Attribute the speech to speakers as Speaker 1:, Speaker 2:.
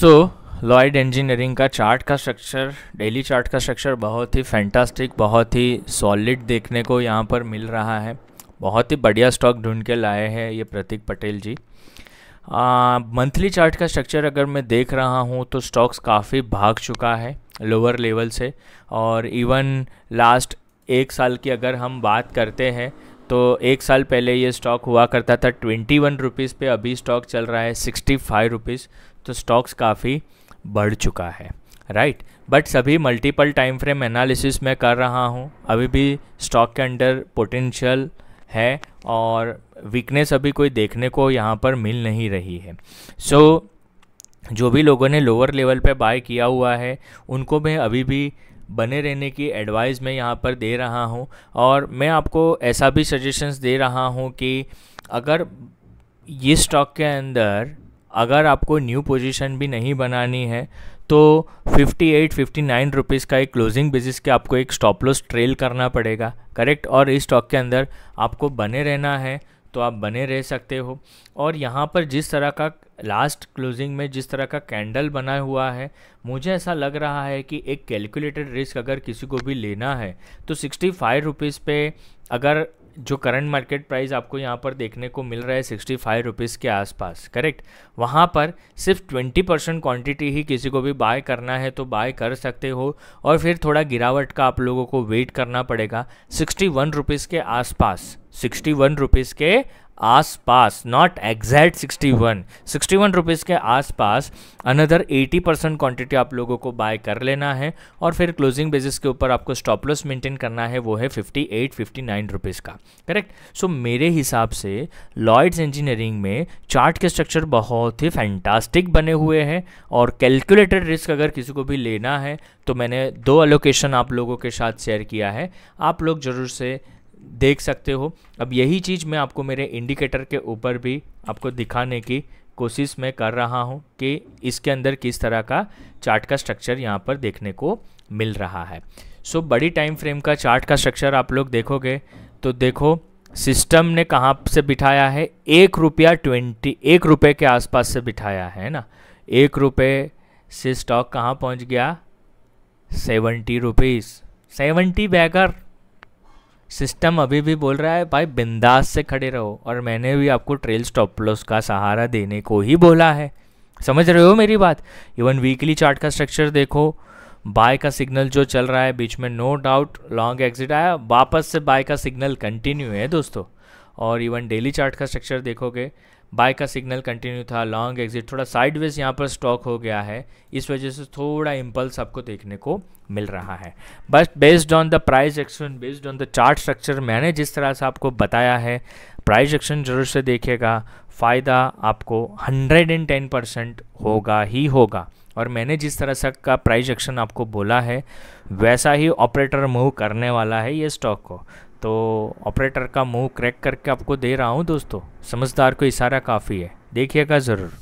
Speaker 1: सो Lloyd engineering का chart का structure daily chart का स्ट्रक्चर बहुत ही फैंटास्टिक बहुत ही सॉलिड देखने को यहाँ पर मिल रहा है। बहुत ही बढ़िया स्टॉक ढूंढ के लाए हैं ये प्रतीक पटेल जी। मंथली चार्ट का स्ट्रक्चर अगर मैं देख रहा हूँ तो स्टॉक्स काफ़ी भाग चुका है लोअर लेवल से। और इवन लास्ट एक साल की अगर हम बात करते हैं तो एक साल पहले ये स्टॉक हुआ करता था ट्वेंटी वन रुपीज़ पर अभी स्टॉक चल रहा है सिक्सटी फाइव रुपीज़ तो स्टॉक्स काफ़ी बढ़ चुका है राइट बट सभी मल्टीपल टाइम फ्रेम एनालिसिस मैं कर रहा हूँ। अभी भी स्टॉक के अंडर पोटेंशियल है और वीकनेस अभी कोई देखने को यहाँ पर मिल नहीं रही है। सो so, जो भी लोगों ने लोअर लेवल पे बाय किया हुआ है उनको मैं अभी भी बने रहने की एडवाइस मैं यहाँ पर दे रहा हूँ। और मैं आपको ऐसा भी सजेशंस दे रहा हूँ कि अगर ये स्टॉक के अंदर अगर आपको न्यू पोजीशन भी नहीं बनानी है तो 58 59 रुपीज़ का एक क्लोजिंग बेसिस के आपको एक स्टॉप लॉस ट्रेल करना पड़ेगा करेक्ट और इस स्टॉक के अंदर आपको बने रहना है तो आप बने रह सकते हो। और यहाँ पर जिस तरह का लास्ट क्लोजिंग में जिस तरह का कैंडल बना हुआ है, मुझे ऐसा लग रहा है कि एक कैलकुलेटेड रिस्क अगर किसी को भी लेना है तो सिक्सटी फाइव रुपीज़ पे अगर जो करंट मार्केट प्राइस आपको यहाँ पर देखने को मिल रहा है सिक्सटी फाइव रुपीज़ के आसपास करेक्ट वहाँ पर सिर्फ़ ट्वेंटी परसेंट क्वान्टिटी ही किसी को भी बाय करना है तो बाय कर सकते हो और फिर थोड़ा गिरावट का आप लोगों को वेट करना पड़ेगा सिक्सटी वन रुपीज़ के आसपास सिक्सटी वन रुपीज़ के आसपास नॉट एग्जैक्ट 61 61 रुपीज़ के आसपास अनदर 80 परसेंट क्वान्टिटी आप लोगों को बाय कर लेना है और फिर क्लोजिंग बेसिस के ऊपर आपको स्टॉप लॉस मेंटेन करना है वो है 58 59 रुपीज़ का। करेक्ट सो so, मेरे हिसाब से लॉयड्स इंजीनियरिंग में चार्ट के स्ट्रक्चर बहुत ही फैंटास्टिक बने हुए हैं और कैलकुलेटेड रिस्क अगर किसी को भी लेना है तो मैंने दो अलोकेशन आप लोगों के साथ शेयर किया है। आप लोग ज़रूर से देख सकते हो। अब यही चीज़ मैं आपको मेरे इंडिकेटर के ऊपर भी आपको दिखाने की कोशिश मैं कर रहा हूँ कि इसके अंदर किस तरह का चार्ट का स्ट्रक्चर यहाँ पर देखने को मिल रहा है। सो so, बड़ी टाइम फ्रेम का चार्ट का स्ट्रक्चर आप लोग देखोगे तो देखो सिस्टम ने कहाँ से बिठाया है? एक रुपया ट्वेंटी एक रुपये के आसपास से बिठाया है ना? एक रुपये से स्टॉक कहाँ पहुँच गया? Seventy rupees seventy bagger system अभी भी बोल रहा है, भाई, बिंदास से खड़े रहो। और मैंने भी आपको ट्रेल स्टॉप लॉस का सहारा देने को ही बोला है। समझ रहे हो मेरी बात? इवन वीकली चार्ट का स्ट्रक्चर देखो। बाय का सिग्नल जो चल रहा है, बीच में नो डाउट लॉन्ग एग्जिट आया। वापस से बाय का सिग्नल कंटिन्यू है दोस्तों। और इवन डेली चार्ट का स्ट्रक्चर देखोगे बाय का सिग्नल कंटिन्यू था, लॉन्ग एग्जिट, थोड़ा साइडवेज यहाँ पर स्टॉक हो गया है, इस वजह से थोड़ा इम्पल्स आपको देखने को मिल रहा है। बस based on the price action based on the chart structure मैंने जिस तरह से आपको बताया है प्राइस एक्शन ज़रूर से देखेगा फ़ायदा आपको 110 परसेंट होगा ही होगा। और मैंने जिस तरह से का प्राइस एक्शन आपको बोला है, वैसा ही ऑपरेटर मूव करने वाला है ये स्टॉक को। तो ऑपरेटर का मुँह क्रैक करके आपको दे रहा हूँ दोस्तों। समझदार को इशारा काफ़ी है। देखिएगा ज़रूर।